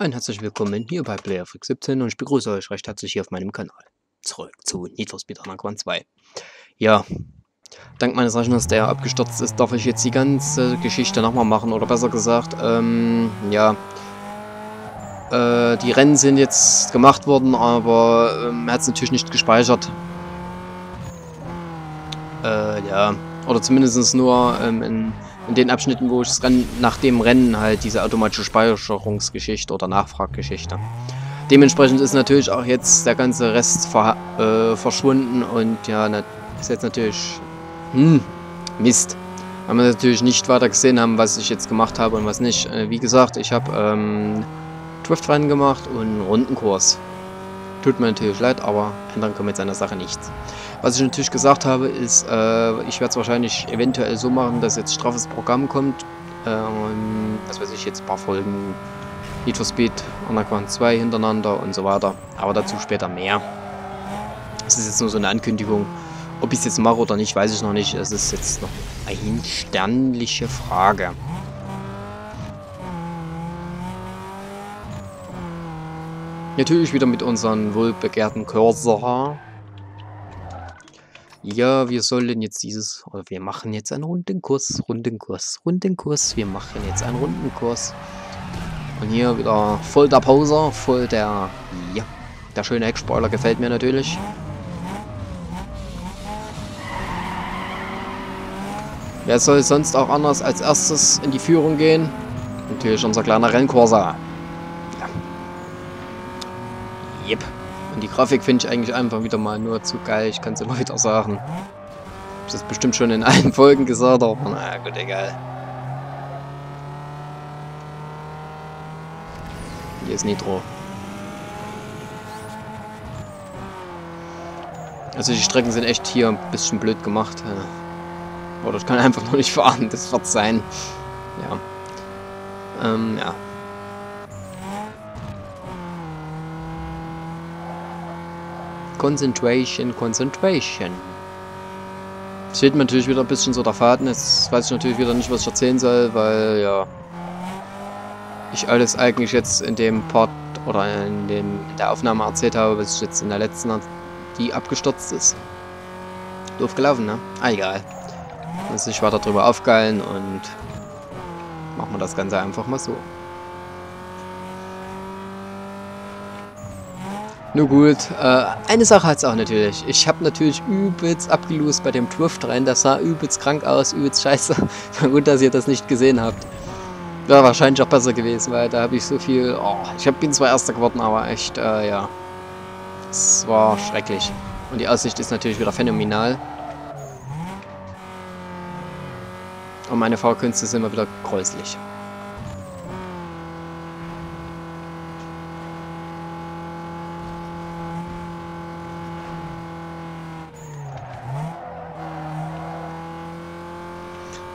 Ein herzlich willkommen hier bei PlayerFreak 17 und ich begrüße euch recht herzlich hier auf meinem Kanal. Zurück zu Need for Speed Underground 2. Ja, dank meines Rechners, der abgestürzt ist, darf ich jetzt die ganze Geschichte nochmal machen. Oder besser gesagt, ähm, ja. Äh, die Rennen sind jetzt gemacht worden, aber ähm, er hat es natürlich nicht gespeichert. Äh, ja. Oder zumindest nur ähm, in in den Abschnitten, wo ich das Rennen, nach dem Rennen halt diese automatische Speicherungsgeschichte oder Nachfraggeschichte. Dementsprechend ist natürlich auch jetzt der ganze Rest ver äh, verschwunden und ja, ist jetzt natürlich hm, Mist. Weil wir natürlich nicht weiter gesehen haben, was ich jetzt gemacht habe und was nicht. Äh, wie gesagt, ich habe ähm, Drift-Rennen gemacht und einen Rundenkurs. Tut mir natürlich leid, aber ändern kann mit seiner Sache nichts. Was ich natürlich gesagt habe, ist, äh, ich werde es wahrscheinlich eventuell so machen, dass jetzt straffes Programm kommt. Äh, und, was weiß ich, jetzt ein paar Folgen Need for Speed Underground 2 hintereinander und so weiter. Aber dazu später mehr. Das ist jetzt nur so eine Ankündigung. Ob ich es jetzt mache oder nicht, weiß ich noch nicht. Es ist jetzt noch eine sternliche Frage. Natürlich wieder mit unserem wohlbegehrten Cursor. Ja, wir sollen jetzt dieses, oder wir machen jetzt einen Rundenkurs, Rundenkurs, Rundenkurs. Wir machen jetzt einen Rundenkurs. Und hier wieder voll der Poser, voll der, ja, der schöne Heckspoiler gefällt mir natürlich. Wer soll sonst auch anders als erstes in die Führung gehen? Natürlich unser kleiner Rennkurser. Yep. Und die Grafik finde ich eigentlich einfach wieder mal nur zu geil. Ich kann es immer wieder sagen. Ich das bestimmt schon in allen Folgen gesagt, aber naja, gut, egal. Hier ist Nitro. Also die Strecken sind echt hier ein bisschen blöd gemacht. Oder ich kann einfach noch nicht fahren, das wird sein. Ja. Ähm, ja. Concentration, Concentration. Es fehlt mir natürlich wieder ein bisschen so der Faden. Jetzt weiß ich natürlich wieder nicht, was ich erzählen soll, weil, ja, ich alles eigentlich jetzt in dem Part oder in, dem, in der Aufnahme erzählt habe, was ich jetzt in der letzten, die abgestürzt ist. Doof gelaufen, ne? Ah, egal. Muss ich weiter drüber aufgeilen und machen wir das Ganze einfach mal so. Nur gut, äh, eine Sache hat es auch natürlich. Ich habe natürlich übelst abgelost bei dem Drift-Rennen. Das sah übelst krank aus, übelst scheiße. gut, dass ihr das nicht gesehen habt. Wäre wahrscheinlich auch besser gewesen, weil da habe ich so viel... Oh, ich hab, bin zwar Erster geworden, aber echt, äh, ja. Es war schrecklich. Und die Aussicht ist natürlich wieder phänomenal. Und meine Fahrkünste sind immer wieder gräuslich.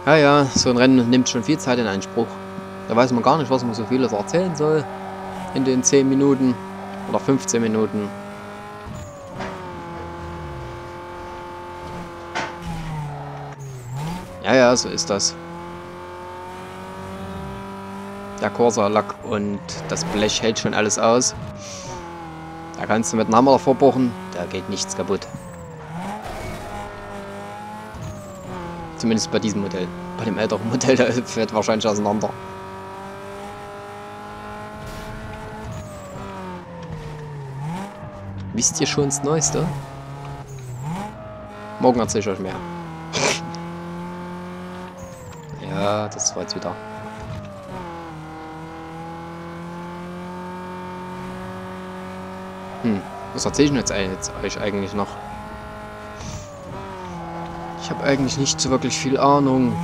Ja, ja, so ein Rennen nimmt schon viel Zeit in Anspruch. Da weiß man gar nicht, was man so vieles erzählen soll. In den 10 Minuten oder 15 Minuten. Ja, ja, so ist das. Der Corsa-Lack und das Blech hält schon alles aus. Da kannst du mit einem Hammer davor bohren, da geht nichts kaputt. Zumindest bei diesem Modell. Bei dem älteren Modell, der fährt wahrscheinlich auseinander. Wisst ihr schon das Neueste? Morgen erzähle ich euch mehr. ja, das war jetzt wieder. Hm, was erzähle ich jetzt euch eigentlich noch? Ich habe eigentlich nicht so wirklich viel Ahnung.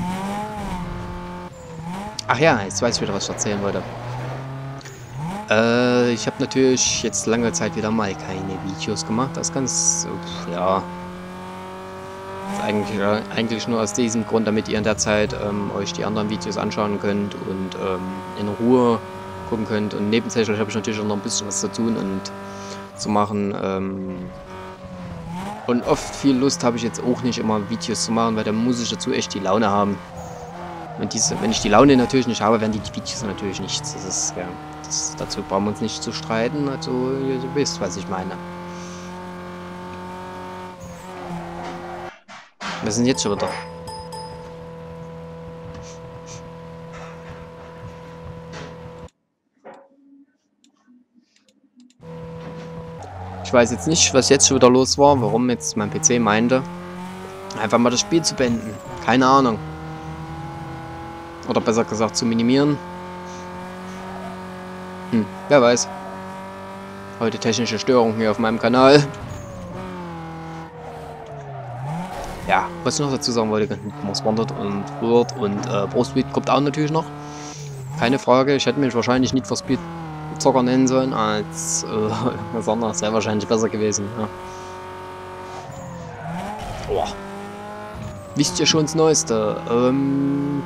Ach ja, jetzt weiß ich wieder, was ich erzählen wollte. Äh, ich habe natürlich jetzt lange Zeit wieder mal keine Videos gemacht. Das ist ganz, ja... Eigentlich, äh, eigentlich nur aus diesem Grund, damit ihr in der Zeit ähm, euch die anderen Videos anschauen könnt und ähm, in Ruhe gucken könnt. Und nebensächlich habe ich natürlich auch noch ein bisschen was zu tun und zu machen. Ähm, und oft viel Lust habe ich jetzt auch nicht immer Videos zu machen, weil da muss ich dazu echt die Laune haben. Und diese, wenn ich die Laune natürlich nicht habe, werden die, Videos natürlich nichts. Das ist, ja, Das, dazu brauchen wir uns nicht zu streiten. Also, ihr wisst, was ich meine. Wir sind jetzt schon wieder. Ich weiß jetzt nicht, was jetzt schon wieder los war, warum jetzt mein PC meinte, einfach mal das Spiel zu beenden. Keine Ahnung. Oder besser gesagt zu minimieren. Hm, wer weiß. Heute technische Störung hier auf meinem Kanal. Ja, was ich noch dazu sagen wollte, Moss wandert und Word und äh, Pro kommt auch natürlich noch. Keine Frage, ich hätte mich wahrscheinlich nicht Speed Zocker nennen sollen als äh, was anderes. Wäre wahrscheinlich besser gewesen. Ja. Boah. Wisst ihr schon das Neueste? Ähm,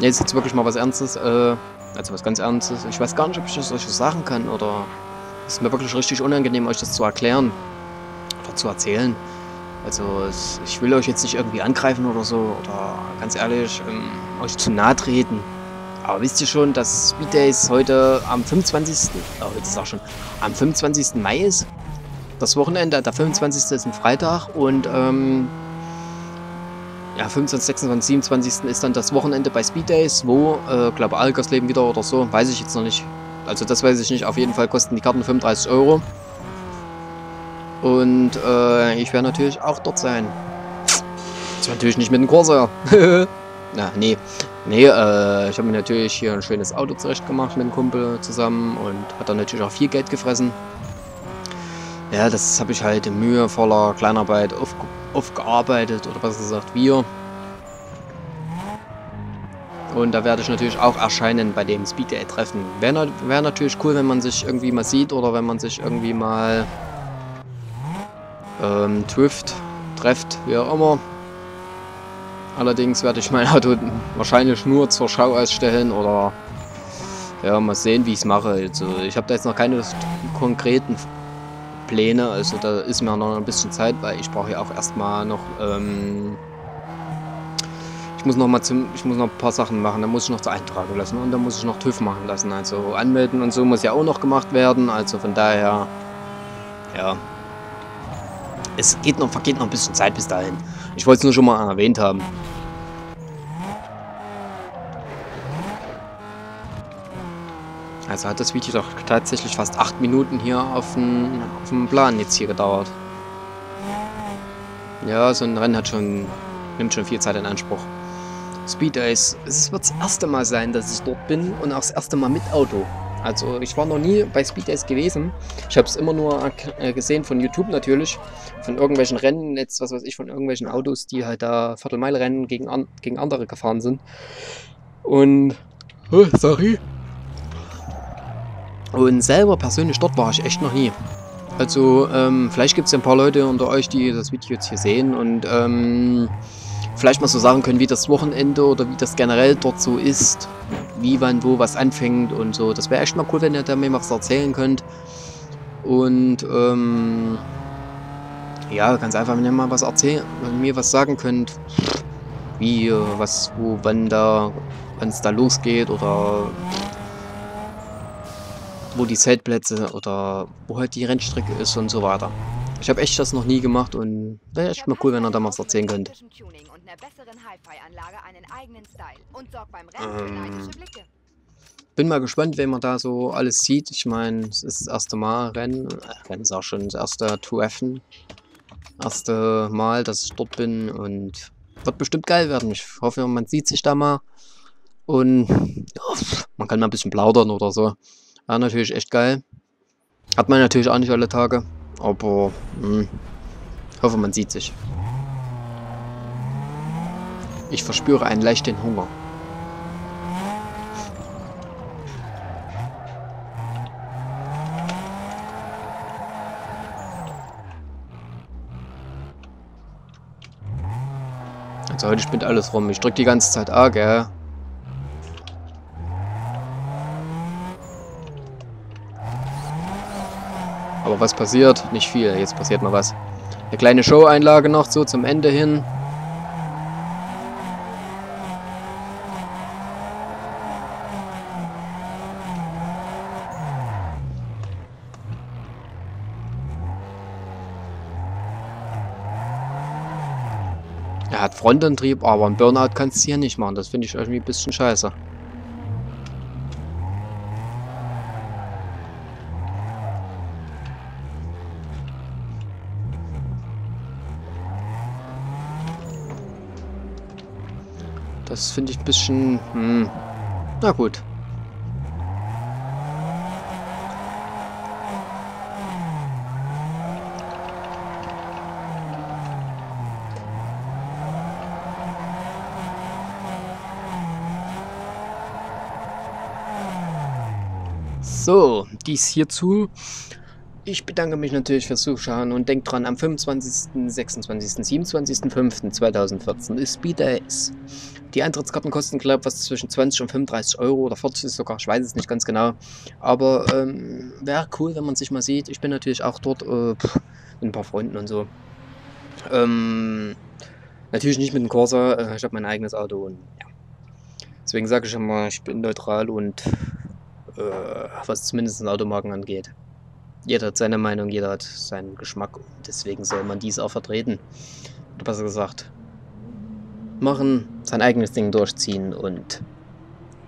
jetzt jetzt wirklich mal was Ernstes. Äh, also was ganz Ernstes. Ich weiß gar nicht, ob ich das euch sagen kann oder es ist mir wirklich richtig unangenehm, euch das zu erklären oder zu erzählen. Also ich will euch jetzt nicht irgendwie angreifen oder so oder ganz ehrlich ähm, euch zu nahe treten. Aber wisst ihr schon, dass Speed Days heute am 25. Oh, heute ist auch schon. Am 25. Mai ist? Das Wochenende, der 25. ist ein Freitag und ähm, ja, 25, 26, 27. ist dann das Wochenende bei Speed Days, wo, äh, glaube Algersleben wieder oder so, weiß ich jetzt noch nicht. Also das weiß ich nicht. Auf jeden Fall kosten die Karten 35 Euro. Und äh, ich werde natürlich auch dort sein. Das natürlich nicht mit dem Corsair. Na, nee. Nee, äh, ich habe mir natürlich hier ein schönes Auto zurecht gemacht mit dem Kumpel zusammen und hat dann natürlich auch viel Geld gefressen. Ja, das habe ich halt in mühevoller Kleinarbeit auf, aufgearbeitet oder besser gesagt wir. Und da werde ich natürlich auch erscheinen bei dem Speed Day Treffen. Wäre wär natürlich cool, wenn man sich irgendwie mal sieht oder wenn man sich irgendwie mal ähm, trifft, trefft, wie auch immer. Allerdings werde ich mein Auto wahrscheinlich nur zur Schau ausstellen oder ja, mal sehen, wie ich es mache. Also ich habe da jetzt noch keine konkreten Pläne, also da ist mir noch ein bisschen Zeit, weil ich brauche ja auch erstmal noch ähm, ich muss noch mal zum ich muss noch ein paar Sachen machen, da muss ich noch zu eintragen lassen und da muss ich noch TÜV machen lassen, also anmelden und so muss ja auch noch gemacht werden, also von daher ja es geht noch, vergeht noch ein bisschen Zeit bis dahin. Ich wollte es nur schon mal erwähnt haben. Also hat das Video doch tatsächlich fast 8 Minuten hier auf dem, auf dem Plan jetzt hier gedauert. Ja, so ein Rennen hat schon, nimmt schon viel Zeit in Anspruch. Speed Days. Es wird das erste Mal sein, dass ich dort bin und auch das erste Mal mit Auto. Also ich war noch nie bei Speed Days gewesen. Ich habe es immer nur äh, gesehen von YouTube natürlich. Von irgendwelchen Rennen, jetzt was weiß ich, von irgendwelchen Autos, die halt da Viertelmeile-Rennen gegen, an, gegen andere gefahren sind. Und... Oh, sorry. Und selber persönlich dort war ich echt noch nie. Also, ähm, vielleicht gibt es ja ein paar Leute unter euch, die das Video jetzt hier sehen und ähm, vielleicht mal so sagen können, wie das Wochenende oder wie das generell dort so ist wie, wann, wo was anfängt und so. Das wäre echt mal cool, wenn ihr da mir was erzählen könnt. Und ähm, ja, ganz einfach, wenn ihr mal was erzählen, mir was sagen könnt, wie, was, wo, wann da, wann es da losgeht oder wo die Zeltplätze oder wo halt die Rennstrecke ist und so weiter. Ich habe echt das noch nie gemacht und wäre echt mal cool, wenn ihr da mal was erzählen könnt ähm, bin mal gespannt, wenn man da so alles sieht. Ich meine, es ist das erste Mal Rennen. Äh, Rennen ist auch schon das erste 2F. Erste Mal, dass ich dort bin und wird bestimmt geil werden. Ich hoffe, man sieht sich da mal. Und ja, man kann mal ein bisschen plaudern oder so. War natürlich echt geil. Hat man natürlich auch nicht alle Tage. Aber mh, hm, hoffe, man sieht sich. Ich verspüre einen leichten Hunger. Also heute spinnt alles rum. Ich drück die ganze Zeit A, gell? Aber was passiert? Nicht viel. Jetzt passiert mal was. Eine kleine Show-Einlage noch so zum Ende hin. Er hat Frontantrieb, aber ein Burnout kannst du hier nicht machen. Das finde ich irgendwie ein bisschen scheiße. Das finde ich ein bisschen... Hm. Na gut. So, dies hierzu. Ich bedanke mich natürlich fürs Zuschauen und denkt dran, am 25., 26., 27., 5. 2014 ist Speed Days. Die Eintrittskarten kosten, glaube ich, was zwischen 20 und 35 Euro oder 40 sogar, ich weiß es nicht ganz genau. Aber ähm, wäre cool, wenn man sich mal sieht. Ich bin natürlich auch dort äh, mit ein paar Freunden und so. Ähm, natürlich nicht mit dem Corsa, äh, ich habe mein eigenes Auto und ja. Deswegen sage ich immer, ich bin neutral und äh, was zumindest den Automarken angeht. Jeder hat seine Meinung, jeder hat seinen Geschmack und deswegen soll man dies auch vertreten. Oder besser gesagt, machen, sein eigenes Ding durchziehen und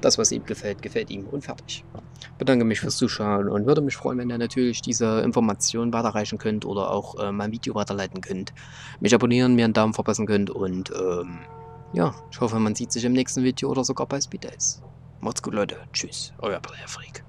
das, was ihm gefällt, gefällt ihm und fertig. Bedanke mich fürs Zuschauen und würde mich freuen, wenn ihr natürlich diese Informationen weiterreichen könnt oder auch äh, mein Video weiterleiten könnt. Mich abonnieren, mir einen Daumen verpassen könnt und ähm, ja, ich hoffe, man sieht sich im nächsten Video oder sogar bei Speed Days. Macht's gut, Leute. Tschüss, euer Player Freak.